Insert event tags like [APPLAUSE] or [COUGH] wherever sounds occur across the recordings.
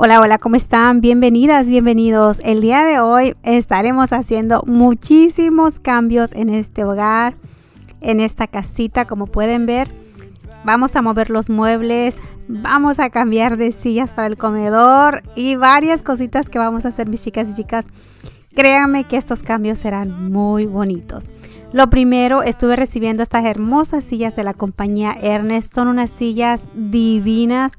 Hola, hola, ¿cómo están? Bienvenidas, bienvenidos. El día de hoy estaremos haciendo muchísimos cambios en este hogar, en esta casita, como pueden ver. Vamos a mover los muebles, vamos a cambiar de sillas para el comedor y varias cositas que vamos a hacer mis chicas y chicas. Créanme que estos cambios serán muy bonitos. Lo primero, estuve recibiendo estas hermosas sillas de la compañía Ernest. Son unas sillas divinas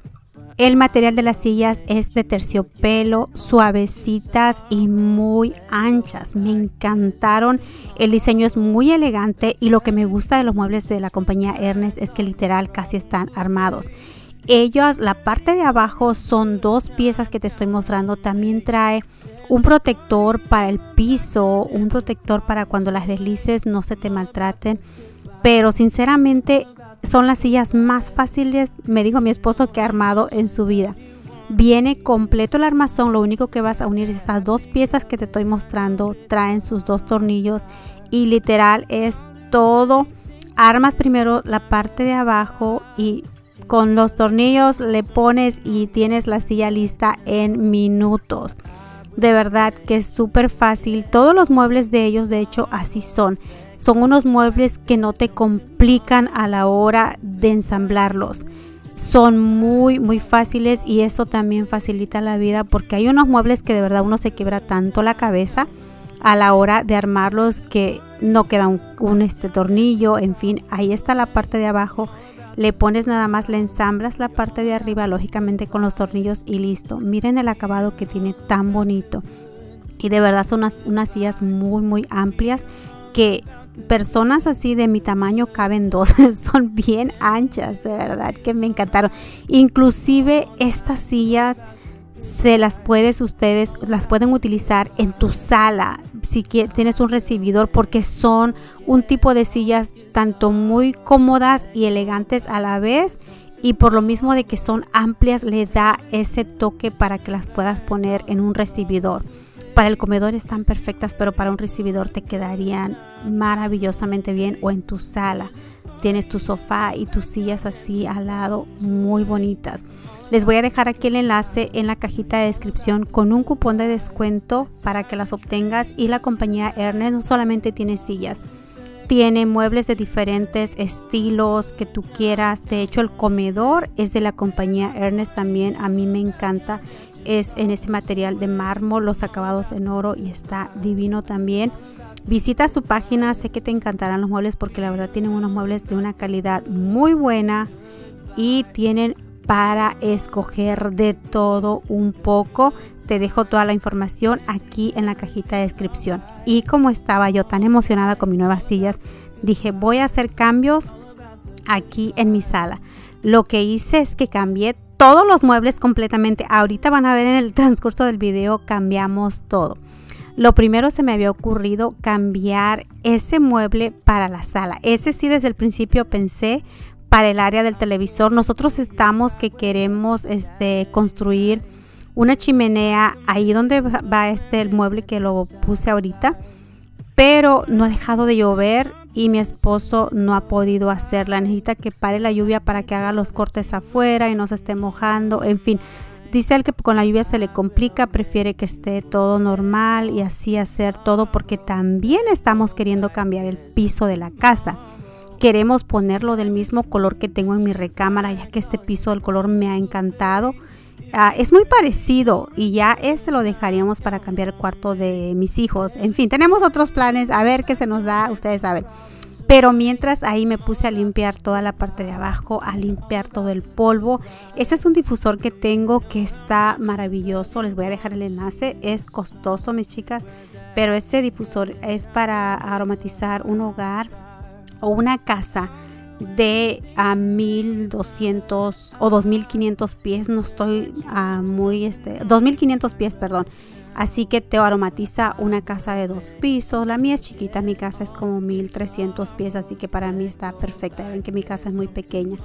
el material de las sillas es de terciopelo, suavecitas y muy anchas. Me encantaron. El diseño es muy elegante y lo que me gusta de los muebles de la compañía Ernest es que literal casi están armados. Ellos, la parte de abajo son dos piezas que te estoy mostrando. También trae un protector para el piso, un protector para cuando las deslices no se te maltraten. Pero sinceramente son las sillas más fáciles, me dijo mi esposo, que ha armado en su vida. Viene completo el armazón, lo único que vas a unir es estas dos piezas que te estoy mostrando, traen sus dos tornillos y literal es todo. Armas primero la parte de abajo y con los tornillos le pones y tienes la silla lista en minutos. De verdad que es súper fácil. Todos los muebles de ellos, de hecho, así son. Son unos muebles que no te complican a la hora de ensamblarlos. Son muy, muy fáciles y eso también facilita la vida porque hay unos muebles que de verdad uno se quiebra tanto la cabeza a la hora de armarlos que no queda un, este tornillo, en fin, ahí está la parte de abajo. Le pones nada más, le ensamblas la parte de arriba, lógicamente con los tornillos y listo. Miren el acabado que tiene tan bonito. Y de verdad son unas, unas sillas muy, muy amplias que personas así de mi tamaño caben dos, [LAUGHS] son bien anchas, de verdad que me encantaron. Inclusive estas sillas se las puedes ustedes, las pueden utilizar en tu sala si tienes un recibidor porque son un tipo de sillas tanto muy cómodas y elegantes a la vez y por lo mismo de que son amplias le da ese toque para que las puedas poner en un recibidor. Para el comedor están perfectas, pero para un recibidor te quedarían maravillosamente bien o en tu sala. Tienes tu sofá y tus sillas así al lado muy bonitas. Les voy a dejar aquí el enlace en la cajita de descripción con un cupón de descuento para que las obtengas y la compañía Ernest no solamente tiene sillas, tiene muebles de diferentes estilos que tú quieras. De hecho, el comedor es de la compañía Ernest también. A mí me encanta. Es en este material de mármol, los acabados en oro y está divino también. Visita su página, sé que te encantarán los muebles porque la verdad tienen unos muebles de una calidad muy buena y tienen para escoger de todo un poco. Te dejo toda la información aquí en la cajita de descripción. Y como estaba yo tan emocionada con mis nuevas sillas, dije voy a hacer cambios aquí en mi sala. Lo que hice es que cambié todos los muebles completamente. Ahorita van a ver en el [LAUGHS] transcurso del video cambiamos todo. Lo primero se me había ocurrido cambiar ese mueble para la sala. Ese sí desde el principio pensé para el área del televisor. Nosotros estamos que queremos este, construir una chimenea ahí donde va este el mueble que lo puse ahorita. Pero no ha dejado de llover y mi esposo no ha podido hacerla. Necesita que pare la lluvia para que haga los cortes afuera y no se esté mojando. En fin, Dice él que con la lluvia se le complica, prefiere que esté todo normal y así hacer todo porque también estamos queriendo cambiar el piso de la casa. Queremos ponerlo del mismo color que tengo en mi recámara ya que este piso del color me ha encantado. Ah, es muy parecido y ya este lo dejaríamos para cambiar el cuarto de mis hijos. En fin, tenemos otros planes, a ver qué se nos da, ustedes saben. Pero mientras ahí me puse a limpiar toda la parte de abajo, a limpiar todo el polvo. Este es un difusor que tengo que está maravilloso. Les voy a dejar el enlace. Es costoso, mis chicas. Pero ese difusor es para aromatizar un hogar o una casa de a 1200 o 2500 pies. No estoy a muy este 2500 pies, perdón. Así que te aromatiza una casa de dos pisos. La mía es chiquita, mi casa es como 1300 pies, así que para mí está perfecta. ven que mi casa es muy pequeña.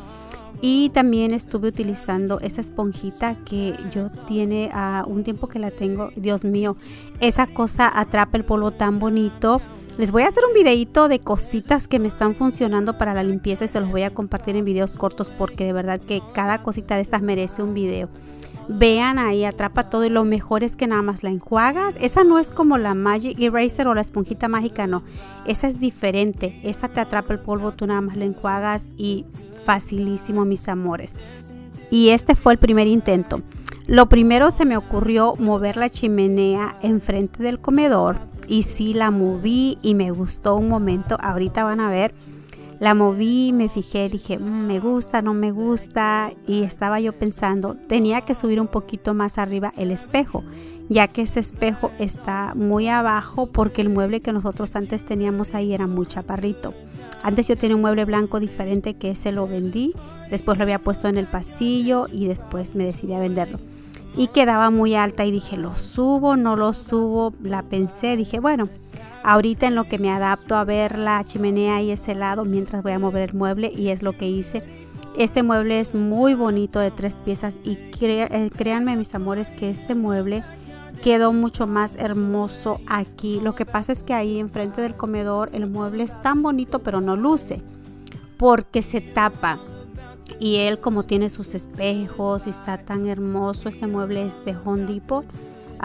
Y también estuve utilizando esa esponjita que yo tiene a un tiempo que la tengo. Dios mío, esa cosa atrapa el polvo tan bonito. Les voy a hacer un videito de cositas que me están funcionando para la limpieza y se los voy a compartir en videos cortos porque de verdad que cada cosita de estas merece un video. vean ahí, atrapa todo y lo mejor es que nada más la enjuagas. Esa no es como la Magic Eraser o la esponjita mágica, no. Esa es diferente. Esa te atrapa el polvo, tú nada más la enjuagas y facilísimo, mis amores. Y este fue el primer intento. Lo primero se me ocurrió mover la chimenea enfrente del comedor y sí la moví y me gustó un momento. Ahorita van a ver la moví, me fijé, dije, mm, me gusta, no me gusta. Y estaba yo pensando, tenía que subir un poquito más arriba el espejo, ya que ese espejo está muy abajo porque el mueble que nosotros antes teníamos ahí era muy chaparrito. Antes yo tenía un mueble blanco diferente que ese lo vendí, después lo había puesto en el pasillo y después me decidí a venderlo. Y quedaba muy alta y dije, lo subo, no lo subo, la pensé, dije, bueno, Ahorita en lo que me adapto a ver la chimenea y ese lado mientras voy a mover el mueble y es lo que hice. Este mueble es muy bonito de tres piezas y eh, créanme mis amores que este mueble quedó mucho más hermoso aquí. Lo que pasa es que ahí enfrente del comedor el mueble es tan bonito pero no luce porque se tapa. Y él como tiene sus espejos y está tan hermoso, ese mueble es de Home Depot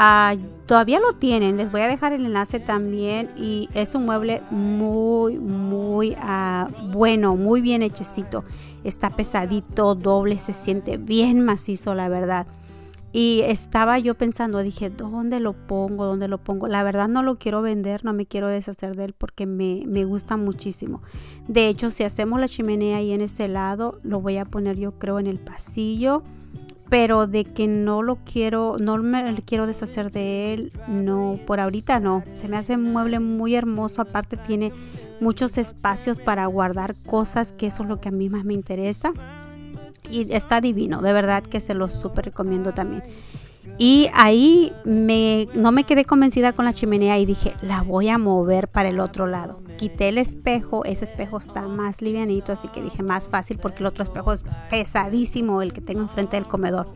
Ah, todavía lo tienen, les voy a dejar el enlace también y es un mueble muy, muy ah, bueno, muy bien hechecito. Está pesadito, doble, se siente bien macizo, la verdad. Y estaba yo pensando, dije, ¿dónde lo pongo? ¿Dónde lo pongo? La verdad no lo quiero vender, no me quiero deshacer de él porque me, me gusta muchísimo. De hecho, si hacemos la chimenea ahí en ese lado, lo voy a poner yo creo en el pasillo pero de que no lo quiero, no me quiero deshacer de él, no, por ahorita no. Se me hace un mueble muy hermoso, aparte tiene muchos espacios para guardar cosas, que eso es lo que a mí más me interesa. Y está divino, de verdad que se lo súper recomiendo también. Y ahí me, no me quedé convencida con la chimenea y dije, la voy a mover para el otro lado. Quité el espejo, ese espejo está más livianito, así que dije más fácil porque el otro espejo es pesadísimo, el que tengo enfrente del comedor.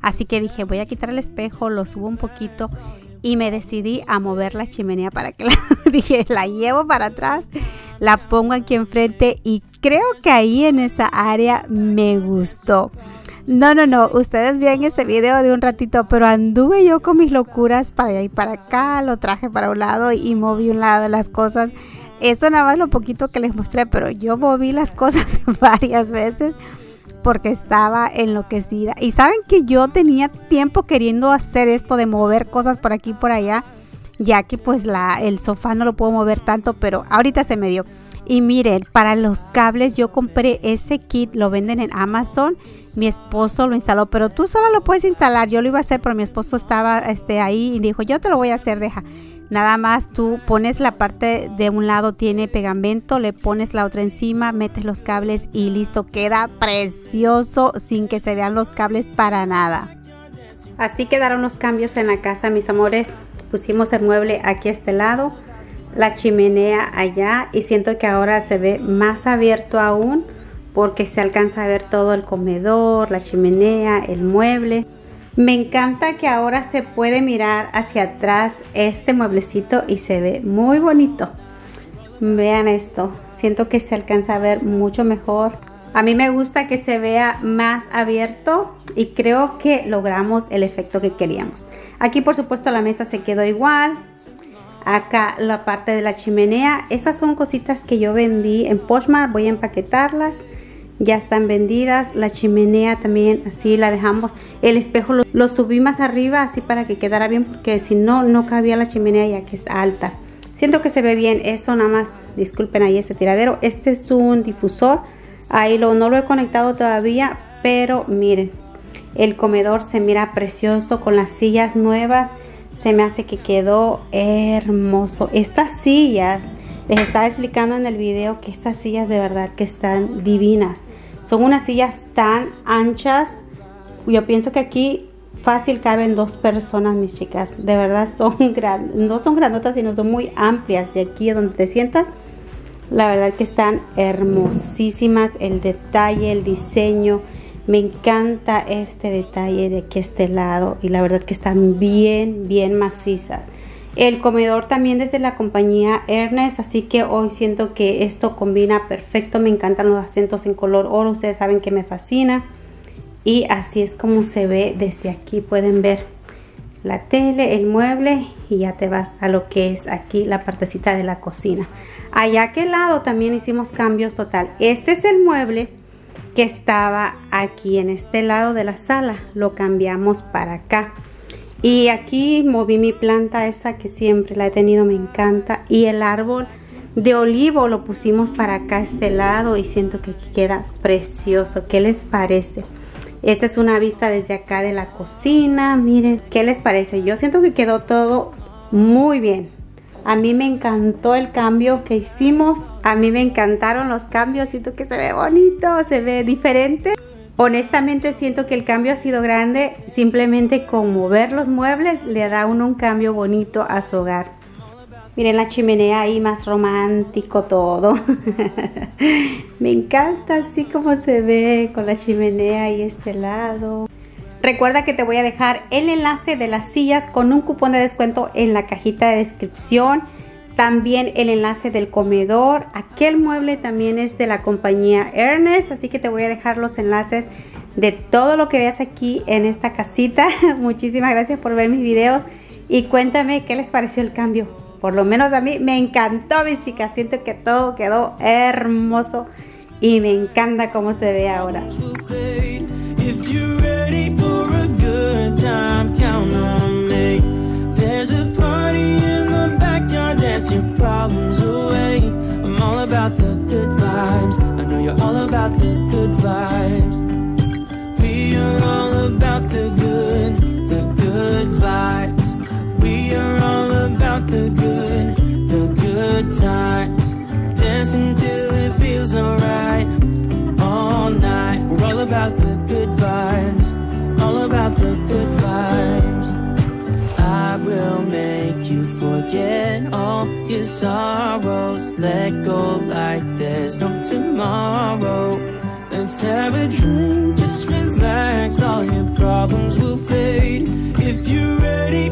Así que dije, voy a quitar el espejo, lo subo un poquito y me decidí a mover la chimenea para que la [LAUGHS] dije, la llevo para atrás, la pongo aquí enfrente y creo que ahí en esa área me gustó. No, no, no, ustedes ven este video de un ratito, pero anduve yo con mis locuras para allá y para acá, lo traje para un lado y moví un lado las cosas. Esto nada más lo poquito que les mostré, pero yo moví las [LAUGHS] cosas varias veces porque estaba enloquecida. Y saben que yo tenía tiempo queriendo hacer esto de mover cosas por aquí y por allá, ya que pues la, el sofá no lo puedo mover tanto, pero ahorita se me dio. Y miren, para los cables yo compré ese kit, lo venden en Amazon. Mi esposo lo instaló, pero tú solo lo puedes instalar. Yo lo iba a hacer, pero mi esposo estaba este, ahí y dijo, yo te lo voy a hacer, deja. Nada más tú pones la parte de un lado tiene pegamento, le pones la otra encima, metes los cables y listo, queda precioso sin que se vean los cables para nada. Así quedaron los cambios en la casa, mis amores. Pusimos el mueble aquí a este lado la chimenea allá y siento que ahora se ve más abierto aún porque se alcanza a ver todo el comedor, la chimenea, el mueble. Me encanta que ahora se puede mirar hacia atrás este mueblecito y se ve muy bonito. Vean esto, siento que se alcanza a ver mucho mejor. A mí me gusta que se vea más abierto y creo que logramos el efecto que queríamos. Aquí por supuesto la mesa se quedó igual, acá la parte de la chimenea. Esas son cositas que yo vendí en Poshmark. Voy a empaquetarlas. Ya están vendidas. La chimenea también así la dejamos. El espejo lo, subí más arriba así para que quedara bien porque si no, no cabía la chimenea ya que es alta. Siento que se ve bien. Eso nada más, disculpen ahí ese tiradero. Este es un difusor. Ahí lo, no lo he conectado todavía, pero miren. El comedor se mira precioso con las sillas nuevas se me hace que quedó hermoso. Estas sillas, les estaba explicando en el video que estas sillas de verdad que están divinas. Son unas sillas tan anchas. Yo pienso que aquí fácil caben dos personas, mis chicas. De verdad son [LAUGHS] gran, no son grandotas, sino son muy amplias. De aquí a donde te sientas, la verdad que están hermosísimas. El detalle, el diseño me encanta este detalle de aquí este lado y la verdad que están bien, bien macizas. El comedor también desde la compañía Ernest, así que hoy siento que esto combina perfecto. Me encantan los acentos en color oro, ustedes saben que me fascina. y así es como se ve desde aquí pueden ver la tele el mueble y ya te vas a lo que es aquí la partecita de la cocina allá aquel lado también hicimos cambios total este es el mueble que estaba aquí en este lado de la sala lo cambiamos para acá y aquí moví mi planta esa que siempre la he tenido me encanta y el árbol de olivo lo pusimos para acá este lado y siento que queda precioso ¿qué les parece? Esta es una vista desde acá de la cocina. Miren, ¿qué les parece? Yo siento que quedó todo muy bien. A mí me encantó el cambio que hicimos. A mí me encantaron los cambios. Siento que se ve bonito, se ve diferente. Honestamente siento que el cambio ha sido grande. Simplemente con mover los muebles le da uno un cambio bonito a su hogar. Miren la chimenea ahí más romántico todo. [LAUGHS] Me encanta así como se ve con la chimenea ahí este lado. Recuerda que te voy a dejar el enlace de las sillas con un cupón de descuento en la cajita de descripción. También el enlace del comedor. Aquel mueble también es de la compañía Ernest. Así que te voy a dejar los enlaces de todo lo que veas aquí en esta casita. [LAUGHS] Muchísimas gracias por ver mis videos. Y cuéntame qué les pareció el cambio. Por lo menos a mí me encantó, mis chicas. Siento que todo quedó hermoso y me encanta cómo se ve ahora. time, count on me. There's a party in the backyard, dance your problems away. I'm all about the good vibes. I know you're all about the good vibes. We are all about the good, the good vibes. We are all about the good, the good times. Dancing until it feels alright All night, we're all about the sorrows. Let go like there's no tomorrow. Let's have a drink, just relax. All your problems will fade. If you're ready